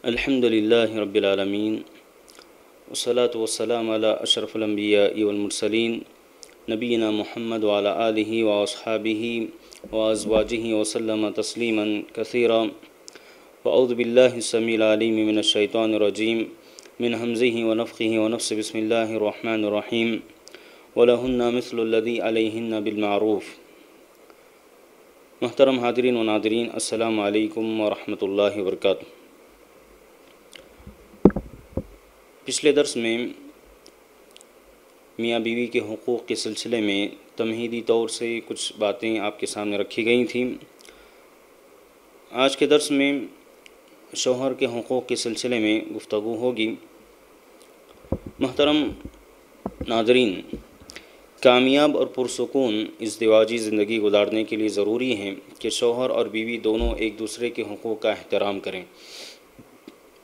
الحمد لله رب العالمين والصلاة والسلام على أشرف الأنبياء والمرسلين نبينا محمد وعلى آله وأصحابه وأزواجه وسلم تسليما كثيرا وأعوذ بالله السميع العليم من الشيطان الرجيم من همزه ونفخه ونفسه بسم الله الرحمن الرحيم ولهن مثل الذي عليهن بالمعروف محترم حاضرین و ناظرین، السلام علیکم ورحمۃ اللہ وبرکاتہ پچھلے درس میں میاں بیوی کے حقوق کے سلسلے میں تمہیدی طور سے کچھ باتیں آپ کے سامنے رکھی گئی تھیں۔ آج کے درس میں شوہر کے حقوق کے سلسلے میں گفتگو ہوگی۔ محترم ناظرین، کامیاب اور پرسکون ازدواجی زندگی گزارنے کے لیے ضروری ہے کہ شوہر اور بیوی دونوں ایک دوسرے کے حقوق کا احترام کریں۔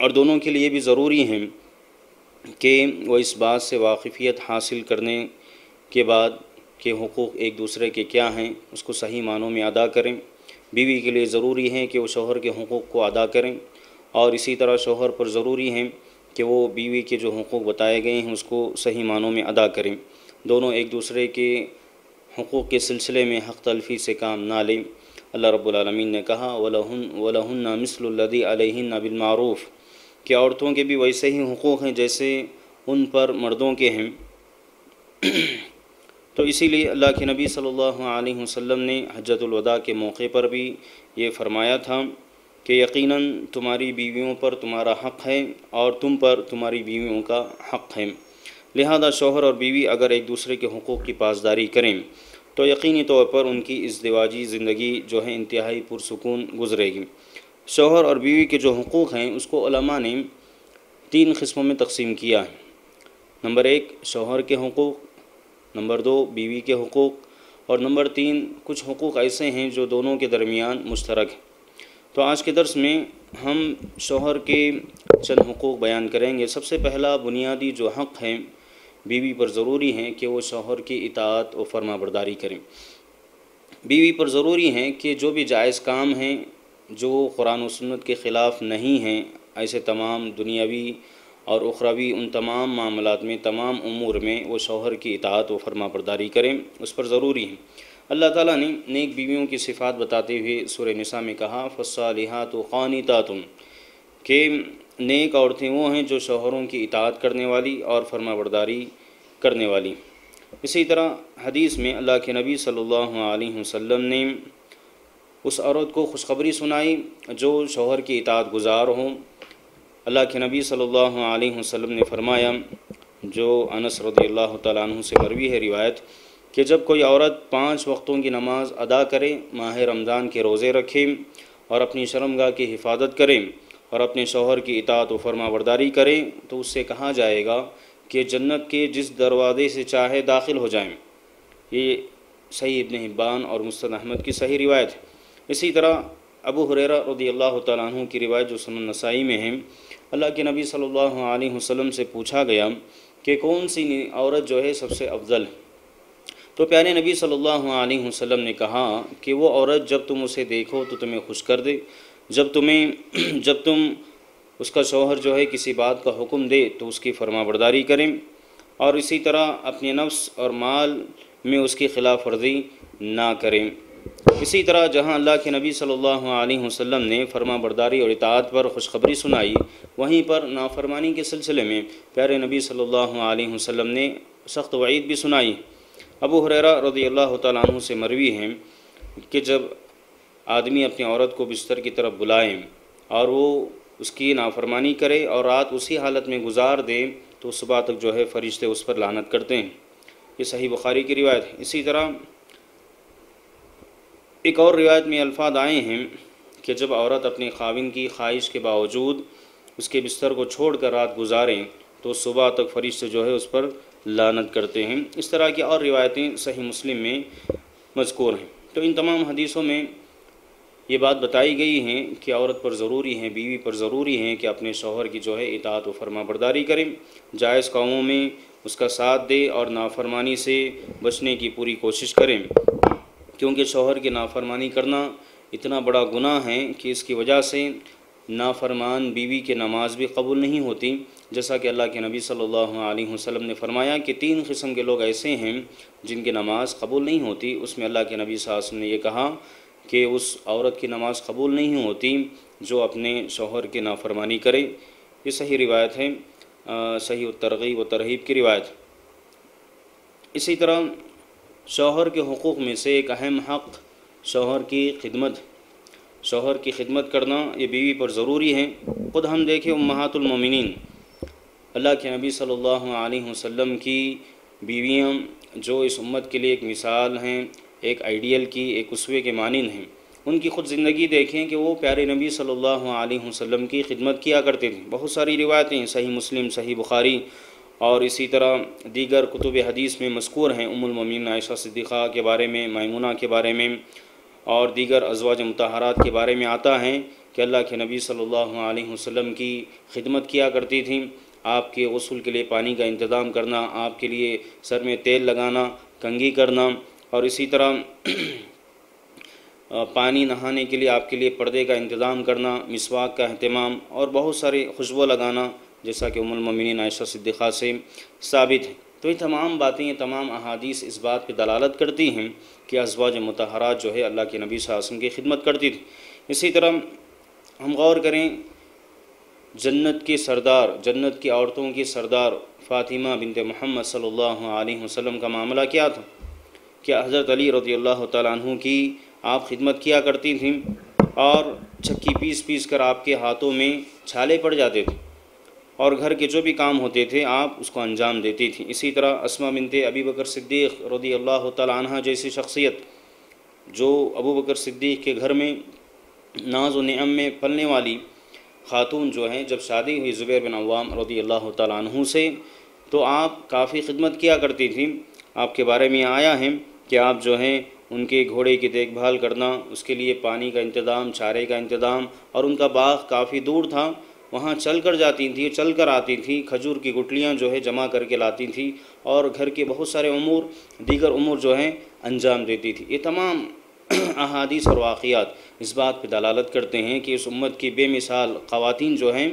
اور دونوں کے لیے بھی ضروری ہے کہ وہ اس بات سے واقفیت حاصل کرنے کے بعد کہ حقوق ایک دوسرے کے کیا ہیں، اس کو صحیح معنوں میں ادا کریں۔ بیوی کے لیے ضروری ہے کہ وہ شوہر کے حقوق کو ادا کریں۔ اور اسی طرح شوہر پر ضروری ہے کہ وہ بیوی کے جو حقوق بتائے گئے ہیں، اس کو صحیح معنوں میں ادا کریں۔ دونوں ایک دوسرے کے حقوق کے سلسلے میں حق تلفی سے کام نہ لیں۔ اللہ رب العالمین نے کہا، وَلَهُنَّ وَلَهُنَّ مِثْلُ الَّذِي عَلَيْهِنَّ بِالْمَعْرُوفِ۔ کہ عورتوں کے بھی ویسے ہی حقوق ہیں جیسے ان پر مردوں کے ہیں۔ تو اسی لیے اللہ کے نبی صلی اللہ علیہ وسلم نے حجت الوداع کے موقع پر بھی یہ فرمایا تھا کہ یقیناً تمہاری بیویوں پر تمہارا حق ہے اور تم پر تمہاری بیویوں کا حق ہے۔ لہذا شوہر اور بیوی اگر ایک دوسرے کے حقوق کی پاسداری کریں تو یقینی طور پر ان کی ازدواجی زندگی جو ہے انتہائی پرسکون گزرے گی۔ شوہر اور بیوی کے جو حقوق ہیں، اس کو علماء نے تین قسموں میں تقسیم کیا ہے۔ نمبر ایک، شوہر کے حقوق، نمبر دو، بیوی کے حقوق، اور نمبر تین، کچھ حقوق ایسے ہیں جو دونوں کے درمیان مشترک ہیں۔ تو آج کے درس میں ہم شوہر کے چند حقوق بیان کریں گے۔ سب سے پہلا بنیادی جو حق ہے بیوی پر ضروری ہے کہ وہ شوہر کی اطاعت و فرما برداری کریں۔ بیوی پر ضروری ہے کہ جو بھی جائز کام ہیں جو قرآن و سنت کے خلاف نہیں ہیں، ایسے تمام دنیاوی اور اخروی ان تمام معاملات میں، تمام امور میں وہ شوہر کی اطاعت و فرما برداری کریں، اس پر ضروری ہے اللہ تعالیٰ نے نیک بیویوں کی صفات بتاتے ہوئے سورہ نساء میں کہا فصالحات و قانتات کہ نیک عورتیں وہ ہیں جو شوہروں کی اطاعت کرنے والی اور فرما برداری کرنے والی۔ اسی طرح حدیث میں اللہ کے نبی صلی اللہ علیہ وسلم نے اس عورت کو خوشخبری سنائی، جو شوہر کی اطاعت گزار ہوں۔ اللہ کے نبی صلی اللہ علیہ وسلم نے فرمایا، جو انس رضی اللہ تعالیٰ عنہ سے مروی ہے روایت، کہ جب کوئی عورت پانچ وقتوں کی نماز ادا کرے، ماہ رمضان کے روزے رکھے اور اپنی شرمگاہ کی حفاظت کرے اور اپنے شوہر کی اطاعت و فرما برداری کرے، تو اس سے کہا جائے گا کہ جنت کے جس دروازے سے چاہے داخل ہو جائیں۔ یہ صحیح ابن حبان اور مستد احمد کی صحیح روایت ہے۔ اسی طرح ابو حریرہ رضی اللہ تعالیٰ عنہ کی روایت جو سنن نسائی میں ہے، اللہ کے نبی صلی اللہ علیہ وسلم سے پوچھا گیا کہ کون سی عورت جو ہے سب سے افضل؟ ہے تو پیارے نبی صلی اللہ علیہ وسلم نے کہا کہ وہ عورت جب تم اسے دیکھو تو تمہیں خوش کر دے، جب تمہیں جب تم اس کا شوہر جو ہے کسی بات کا حکم دے تو اس کی فرما برداری کریں۔ اور اسی طرح اپنے نفس اور مال میں اس کی خلاف ورزی نہ کریں۔ اسی طرح جہاں اللہ کے نبی صلی اللہ علیہ وسلم نے فرما برداری اور اطاعت پر خوشخبری سنائی، وہیں پر نافرمانی کے سلسلے میں پیارے نبی صلی اللہ علیہ وسلم نے سخت وعید بھی سنائی۔ ابو حریرہ رضی اللہ تعالیٰ عنہ سے مروی ہیں کہ جب آدمی اپنی عورت کو بستر کی طرف بلائیں اور وہ اس کی نافرمانی کرے اور رات اسی حالت میں گزار دے، تو صبح تک جو ہے فرشتے اس پر لانت کرتے ہیں۔ یہ صحیح بخاری کی روایت ہے۔ اسی طرح ایک اور روایت میں الفاظ آئے ہیں کہ جب عورت اپنے خاوند کی خواہش کے باوجود اس کے بستر کو چھوڑ کر رات گزاریں تو صبح تک فرشتے جو ہے اس پر لانت کرتے ہیں۔ اس طرح کی اور روایتیں صحیح مسلم میں مذکور ہیں۔ تو ان تمام حدیثوں میں یہ بات بتائی گئی ہیں کہ عورت پر ضروری ہیں بیوی پر ضروری ہیں کہ اپنے شوہر کی جو ہے اطاعت و فرما برداری کریں جائز قوموں میں اس کا ساتھ دے اور نافرمانی سے بچنے کی پوری کوشش کریں کیونکہ شوہر کی نافرمانی کرنا اتنا بڑا گناہ ہے کہ اس کی وجہ سے نافرمان بیوی کے نماز بھی قبول نہیں ہوتی۔ جیسا کہ اللہ کے نبی صلی اللہ علیہ وسلم نے فرمایا کہ تین قسم کے لوگ ایسے ہیں جن کی نماز قبول نہیں ہوتی۔ اس میں اللہ کے نبی صلی اللہ علیہ وسلم نے یہ کہا کہ اس عورت کی نماز قبول نہیں ہوتی جو اپنے شوہر کی نافرمانی کرے۔ یہ صحیح روایت ہے صحیح و ترغیب و ترغیب کی روایت۔ اسی طرح شوہر کے حقوق میں سے ایک اہم حق شوہر کی خدمت۔ شوہر کی خدمت کرنا یہ بیوی پر ضروری ہے۔ خود ہم دیکھیں امہات المومنین۔ اللہ کے نبی صلی اللہ علیہ وسلم کی بیویاں جو اس امت کے لیے ایک مثال ہیں، ایک آئیڈیل کی، ایک اسوے کے مانند ہیں۔ ان کی خود زندگی دیکھیں کہ وہ پیارے نبی صلی اللہ علیہ وسلم کی خدمت کیا کرتے تھے۔ بہت ساری روایتیں صحیح مسلم، صحیح بخاری۔ اور اسی طرح دیگر کتب حدیث میں مذکور ہیں ام المومنین عائشہ صدیقہ کے بارے میں، میمونہ کے بارے میں اور دیگر ازواج متحرات کے بارے میں آتا ہے کہ اللہ کے نبی صلی اللہ علیہ وسلم کی خدمت کیا کرتی تھیں۔ آپ کے غسل کے لیے پانی کا انتظام کرنا، آپ کے لیے سر میں تیل لگانا، کنگھی کرنا اور اسی طرح پانی نہانے کے لیے آپ کے لیے پردے کا انتظام کرنا، مسواک کا اہتمام اور بہت سارے خوشبو لگانا۔ جیسا کہ ام المومنین عائشہ صدیقہ سے ثابت ہے۔ تو یہ تمام باتیں، یہ تمام احادیث اس بات پہ دلالت کرتی ہیں کہ ازواج متحرات جو ہے اللہ کے نبی صلی اللہ علیہ وسلم کی خدمت کرتی تھی اسی طرح ہم غور کریں، جنت کے سردار، جنت کی عورتوں کی سردار فاطمہ بنت محمد صلی اللہ علیہ وسلم کا معاملہ کیا تھا؟ کہ حضرت علی رضی اللہ تعالیٰ عنہ کی آپ خدمت کیا کرتی تھیں اور چکی پیس پیس کر آپ کے ہاتھوں میں چھالے پڑ جاتے تھے۔ اور گھر کے جو بھی کام ہوتے تھے، آپ اس کو انجام دیتی تھیں۔ اسی طرح اسما بنت ابی بکر صدیق رضی اللہ تعالیٰ عنہ جیسی شخصیت جو ابو بکر صدیق کے گھر میں ناز و نعم میں پلنے والی خاتون جو ہیں، جب شادی ہوئی زبیر بن عوام رضی اللہ تعالیٰ عنہ سے، تو آپ کافی خدمت کیا کرتی تھیں۔ آپ کے بارے میں آیا ہے کہ آپ جو ہیں، ان کے گھوڑے کی دیکھ بھال کرنا، اس کے لیے پانی کا انتظام، چارے کا انتظام اور ان کا باغ کافی دور تھا۔ وہاں چل کر جاتی تھیں، چل کر آتی تھیں، کھجور کی گٹلیاں جو ہے جمع کر کے لاتی تھیں اور گھر کے بہت سارے امور، دیگر امور جو ہیں انجام دیتی تھی۔ یہ تمام احادیث اور واقعات اس بات پہ دلالت کرتے ہیں کہ اس امت کی بے مثال خواتین جو ہیں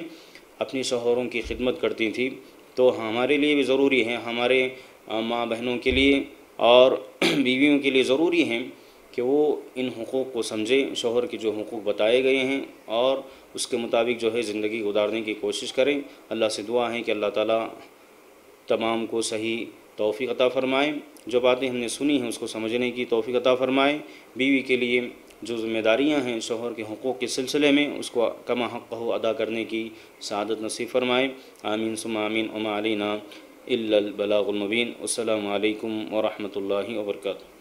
اپنی شوہروں کی خدمت کرتی تھیں۔ تو ہمارے لیے بھی ضروری ہے ہمارے ماں بہنوں کے لیے اور بیویوں کے لیے ضروری ہیں۔ کہ وہ ان حقوق کو سمجھیں، شوہر کے جو حقوق بتائے گئے ہیں اور اس کے مطابق جو ہے زندگی گزارنے کی کوشش کریں۔ اللہ سے دعا ہے کہ اللہ تعالیٰ تمام کو صحیح توفیق عطا فرمائے۔ جو باتیں ہم نے سنی ہیں اس کو سمجھنے کی توفیق عطا فرمائے۔ بیوی کے لیے جو ذمہ داریاں ہیں شوہر کے حقوق کے سلسلے میں، اس کو کما حق ہو ادا کرنے کی سعادت نصیب فرمائے۔ آمین سم آمین عما علینا البلاغ المبین۔ السلام علیکم ورحمۃ اللہ وبرکاتہ۔